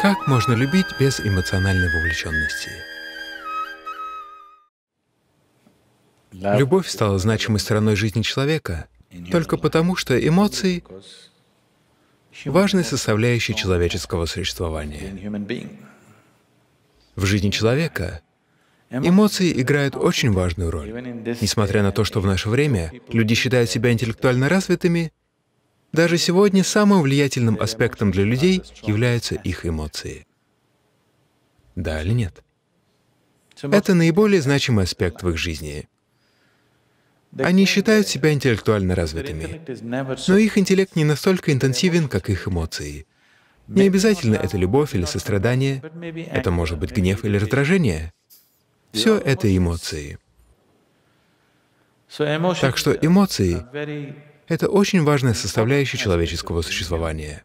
Как можно любить без эмоциональной вовлеченности? Любовь стала значимой стороной жизни человека только потому, что эмоции — важной составляющей человеческого существования. В жизни человека эмоции играют очень важную роль. Несмотря на то, что в наше время люди считают себя интеллектуально развитыми, даже сегодня самым влиятельным аспектом для людей являются их эмоции. Да или нет? Это наиболее значимый аспект в их жизни. Они считают себя интеллектуально развитыми, но их интеллект не настолько интенсивен, как их эмоции. Не обязательно это любовь или сострадание, это может быть гнев или раздражение. Все это эмоции. Так что эмоции — это очень важная составляющая человеческого существования.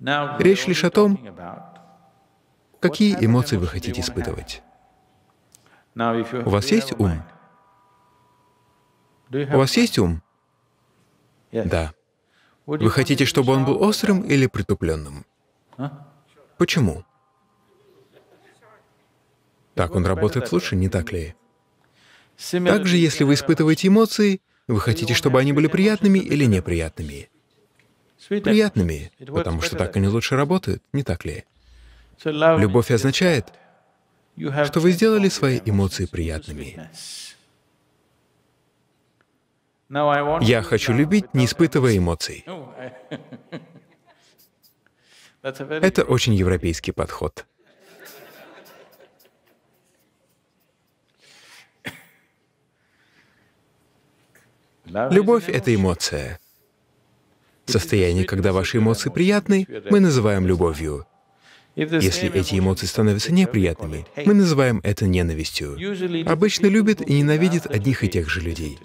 Речь лишь о том, какие эмоции вы хотите испытывать. У вас есть ум? У вас есть ум? Да. Вы хотите, чтобы он был острым или притупленным? Почему? Так он работает лучше, не так ли? Также, если вы испытываете эмоции, вы хотите, чтобы они были приятными или неприятными? Приятными, потому что так они лучше работают, не так ли? Любовь означает, что вы сделали свои эмоции приятными. Я хочу любить, не испытывая эмоций. Это очень европейский подход. Любовь — это эмоция. Состояние, когда ваши эмоции приятны, мы называем любовью. Если эти эмоции становятся неприятными, мы называем это ненавистью. Обычно любят и ненавидят одних и тех же людей.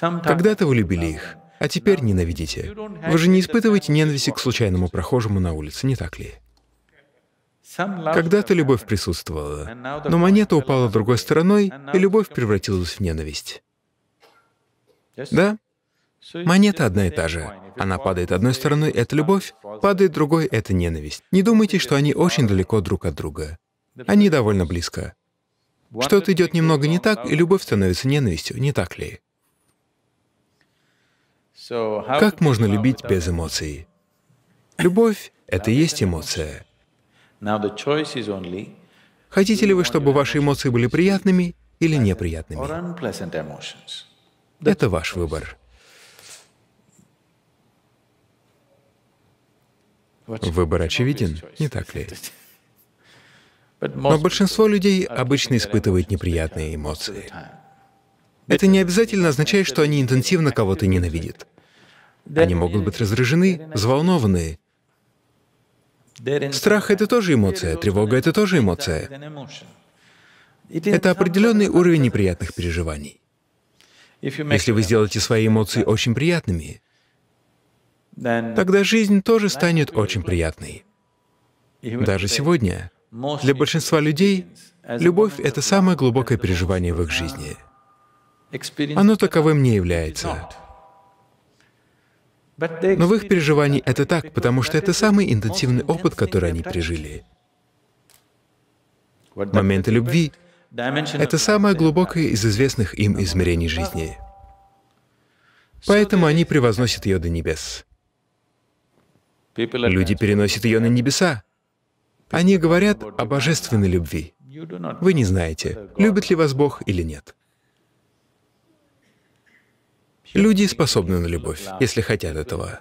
Когда-то вы любили их, а теперь ненавидите. Вы же не испытываете ненависти к случайному прохожему на улице, не так ли? Когда-то любовь присутствовала, но монета упала другой стороной, и любовь превратилась в ненависть. Да? Монета одна и та же. Она падает одной стороной — это любовь, падает другой — это ненависть. Не думайте, что они очень далеко друг от друга. Они довольно близко. Что-то идет немного не так, и любовь становится ненавистью, не так ли? Как можно любить без эмоций? Любовь — это и есть эмоция. Хотите ли вы, чтобы ваши эмоции были приятными или неприятными? Это ваш выбор. Выбор очевиден, не так ли? Но большинство людей обычно испытывает неприятные эмоции. Это не обязательно означает, что они интенсивно кого-то ненавидят. Они могут быть раздражены, взволнованы. Страх — это тоже эмоция, тревога — это тоже эмоция. Это определенный уровень неприятных переживаний. Если вы сделаете свои эмоции очень приятными, тогда жизнь тоже станет очень приятной. Даже сегодня для большинства людей любовь — это самое глубокое переживание в их жизни. Оно таковым не является. Но в их переживании это так, потому что это самый интенсивный опыт, который они пережили. Моменты любви это самое глубокое из известных им измерений жизни. Поэтому они превозносят ее до небес. Люди переносят ее на небеса. Они говорят о божественной любви. Вы не знаете, любит ли вас Бог или нет. Люди способны на любовь, если хотят этого.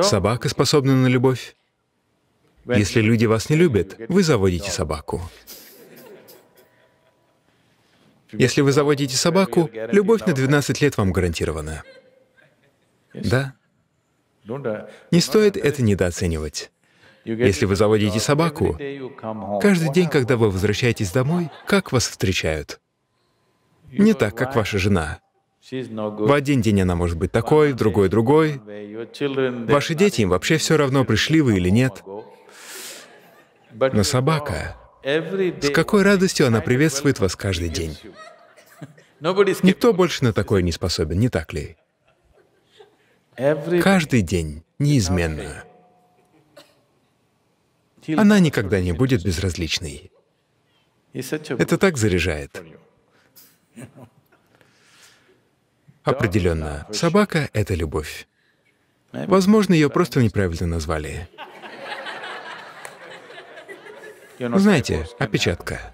Собака способна на любовь. Если люди вас не любят, вы заводите собаку. Если вы заводите собаку, любовь на 12 лет вам гарантирована. Да? Не стоит это недооценивать. Если вы заводите собаку, каждый день, когда вы возвращаетесь домой, как вас встречают? Не так, как ваша жена. В один день она может быть такой, в другой — другой. Ваши дети, им вообще все равно, пришли вы или нет. Но собака, с какой радостью она приветствует вас каждый день. Никто больше на такое не способен, не так ли? каждый день, неизменно. Она никогда не будет безразличной. Это так заряжает. Определенно, собака — это любовь. Возможно, ее просто неправильно назвали. Знаете, опечатка.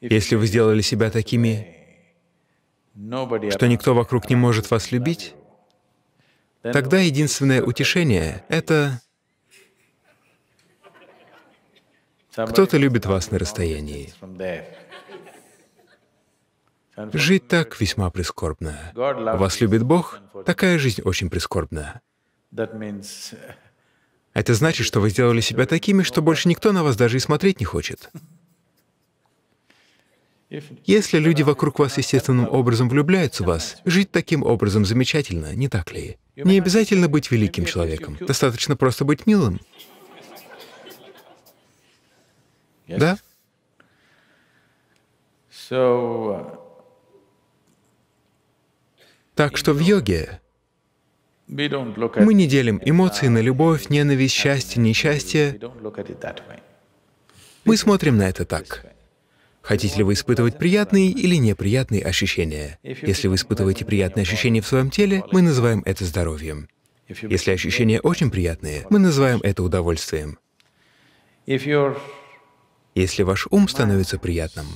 Если вы сделали себя такими, что никто вокруг не может вас любить, тогда единственное утешение — это кто-то любит вас на расстоянии. Жить так весьма прискорбно. Вас любит Бог, такая жизнь очень прискорбна. Это значит, что вы сделали себя такими, что больше никто на вас даже и смотреть не хочет. Если люди вокруг вас естественным образом влюбляются в вас, жить таким образом замечательно, не так ли? Не обязательно быть великим человеком, достаточно просто быть милым. Да? Так что в йоге мы не делим эмоции на любовь, ненависть, счастье, несчастье. Мы смотрим на это так. Хотите ли вы испытывать приятные или неприятные ощущения? Если вы испытываете приятные ощущения в своем теле, мы называем это здоровьем. Если ощущения очень приятные, мы называем это удовольствием. Если ваш ум становится приятным,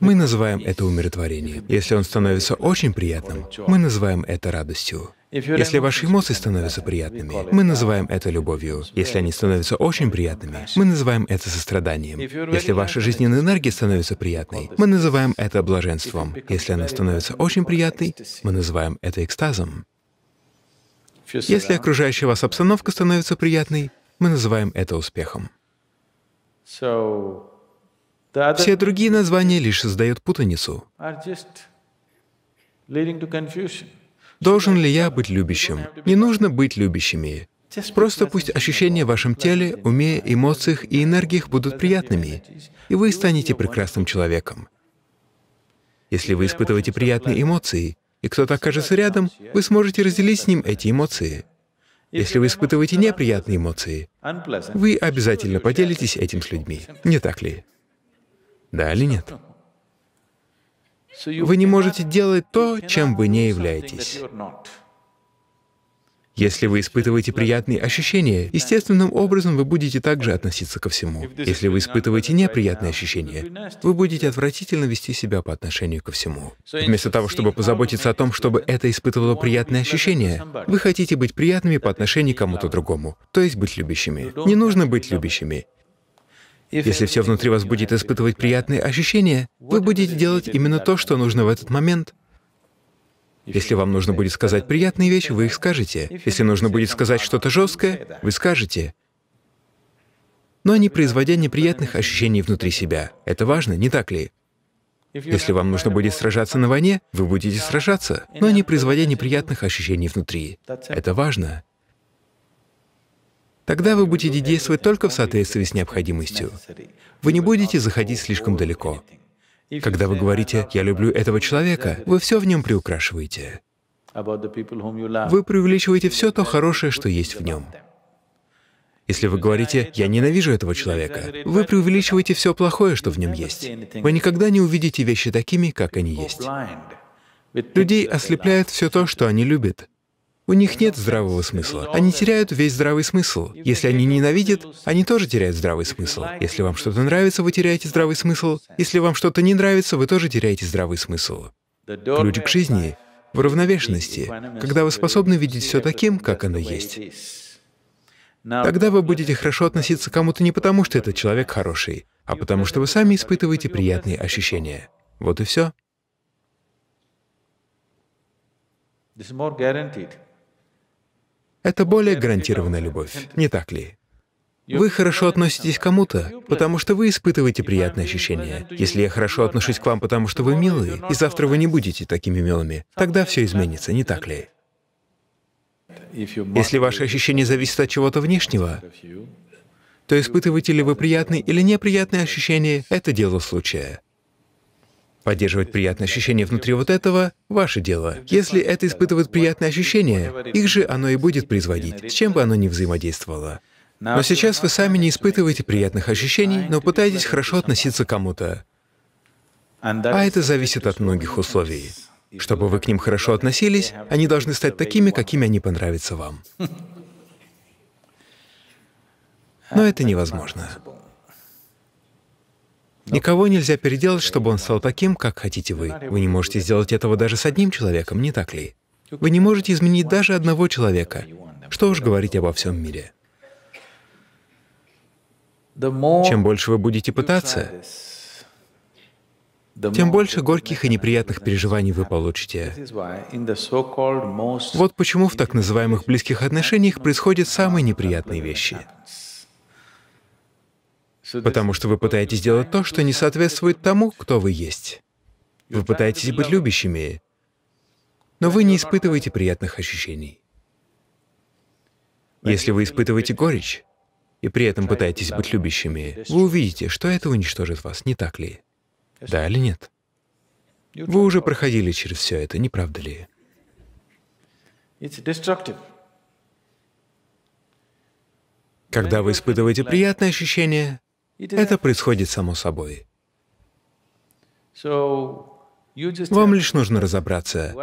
мы называем это умиротворением. Если он становится очень приятным, мы называем это радостью. Если ваши эмоции становятся приятными, мы называем это любовью. Если они становятся очень приятными, мы называем это состраданием. Если ваша жизненная энергия становится приятной, мы называем это блаженством. Если она становится очень приятной, мы называем это экстазом. Если окружающая вас обстановка становится приятной, мы называем это успехом. Все другие названия лишь создают путаницу. Должен ли я быть любящим? Не нужно быть любящими. Просто пусть ощущения в вашем теле, уме, эмоциях и энергиях будут приятными, и вы станете прекрасным человеком. Если вы испытываете приятные эмоции, и кто-то окажется рядом, вы сможете разделить с ним эти эмоции. Если вы испытываете неприятные эмоции, вы обязательно поделитесь этим с людьми, не так ли? Да или нет? Вы не можете делать то, чем вы не являетесь. Если вы испытываете приятные ощущения, естественным образом вы будете также относиться ко всему. Если вы испытываете неприятные ощущения, вы будете отвратительно вести себя по отношению ко всему. Вместо того, чтобы позаботиться о том, чтобы это испытывало приятные ощущения, вы хотите быть приятными по отношению к кому-то другому, то есть быть любящими. Не нужно быть любящими. Если все внутри вас будет испытывать приятные ощущения, вы будете делать именно то, что нужно в этот момент. Если вам нужно будет сказать приятные вещи, вы их скажете. Если нужно будет сказать что-то жесткое, вы скажете. Но не производя неприятных ощущений внутри себя. Это важно, не так ли? Если вам нужно будет сражаться на войне, вы будете сражаться, но не производя неприятных ощущений внутри. Это важно. Тогда вы будете действовать только в соответствии с необходимостью. Вы не будете заходить слишком далеко. Когда вы говорите «я люблю этого человека», вы все в нем приукрашиваете. Вы преувеличиваете все то хорошее, что есть в нем. Если вы говорите «я ненавижу этого человека», вы преувеличиваете все плохое, что в нем есть. Вы никогда не увидите вещи такими, как они есть. Людей ослепляет все то, что они любят. У них нет здравого смысла. Они теряют весь здравый смысл. Если они ненавидят, они тоже теряют здравый смысл. Если вам что-то нравится, вы теряете здравый смысл. Если вам что-то не нравится, вы тоже теряете здравый смысл. Ключ к жизни в уравновешенности, когда вы способны видеть все таким, как оно есть. Тогда вы будете хорошо относиться к кому-то не потому, что этот человек хороший, а потому что вы сами испытываете приятные ощущения. Вот и все. Это более гарантированная любовь, не так ли? Вы хорошо относитесь к кому-то, потому что вы испытываете приятные ощущения. Если я хорошо отношусь к вам, потому что вы милые, и завтра вы не будете такими милыми, тогда все изменится, не так ли? Если ваше ощущение зависит от чего-то внешнего, то испытываете ли вы приятные или неприятные ощущения — это дело случая. Поддерживать приятные ощущения внутри вот этого — ваше дело. Если это испытывает приятные ощущения, их же оно и будет производить, с чем бы оно ни взаимодействовало. Но сейчас вы сами не испытываете приятных ощущений, но пытаетесь хорошо относиться к кому-то. А это зависит от многих условий. Чтобы вы к ним хорошо относились, они должны стать такими, какими они понравятся вам. Но это невозможно. Никого нельзя переделать, чтобы он стал таким, как хотите вы. Вы не можете сделать этого даже с одним человеком, не так ли? Вы не можете изменить даже одного человека. Что уж говорить обо всем мире. Чем больше вы будете пытаться, тем больше горьких и неприятных переживаний вы получите. Вот почему в так называемых близких отношениях происходят самые неприятные вещи. Потому что вы пытаетесь делать то, что не соответствует тому, кто вы есть. Вы пытаетесь быть любящими, но вы не испытываете приятных ощущений. Если вы испытываете горечь и при этом пытаетесь быть любящими, вы увидите, что это уничтожит вас, не так ли? Да или нет? Вы уже проходили через все это, не правда ли? Когда вы испытываете приятные ощущения, это происходит само собой. Вам лишь нужно разобраться,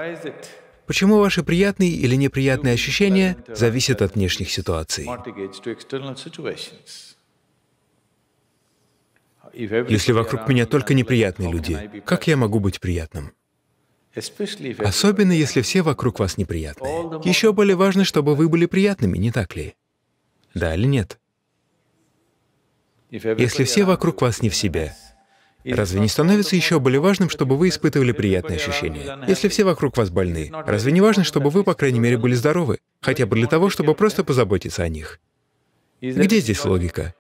почему ваши приятные или неприятные ощущения зависят от внешних ситуаций. Если вокруг меня только неприятные люди, как я могу быть приятным? Особенно, если все вокруг вас неприятные. Еще более важно, чтобы вы были приятными, не так ли? Да или нет? Если все вокруг вас не в себе, разве не становится еще более важным, чтобы вы испытывали приятные ощущения? Если все вокруг вас больны, разве не важно, чтобы вы, по крайней мере, были здоровы? Хотя бы для того, чтобы просто позаботиться о них. Где здесь логика?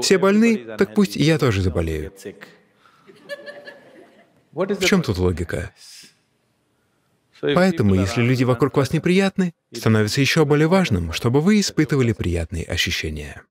Все больны, так пусть и я тоже заболею. В чем тут логика? Поэтому, если люди вокруг вас неприятны, становится еще более важным, чтобы вы испытывали приятные ощущения.